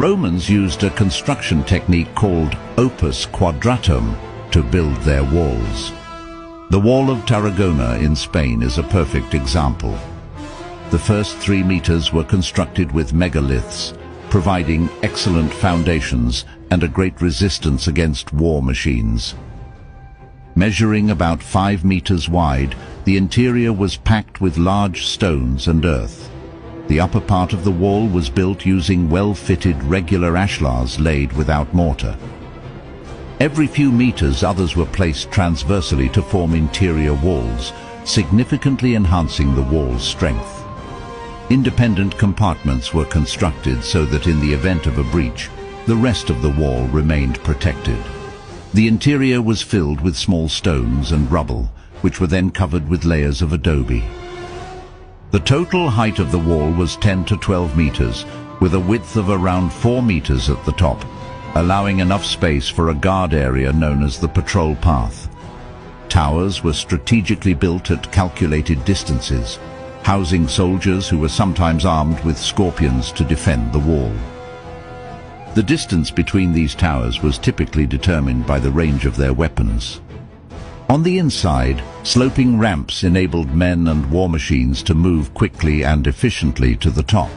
Romans used a construction technique called opus quadratum to build their walls. The wall of Tarragona in Spain is a perfect example. The first three meters were constructed with megaliths, providing excellent foundations and a great resistance against war machines. Measuring about five meters wide, the interior was packed with large stones and earth. The upper part of the wall was built using well-fitted regular ashlars laid without mortar. Every few meters others were placed transversely to form interior walls, significantly enhancing the wall's strength. Independent compartments were constructed so that in the event of a breach, the rest of the wall remained protected. The interior was filled with small stones and rubble, which were then covered with layers of adobe. The total height of the wall was 10 to 12 meters, with a width of around 4 meters at the top, allowing enough space for a guard area known as the patrol path. Towers were strategically built at calculated distances, housing soldiers who were sometimes armed with scorpions to defend the wall. The distance between these towers was typically determined by the range of their weapons. On the inside, sloping ramps enabled men and war machines to move quickly and efficiently to the top.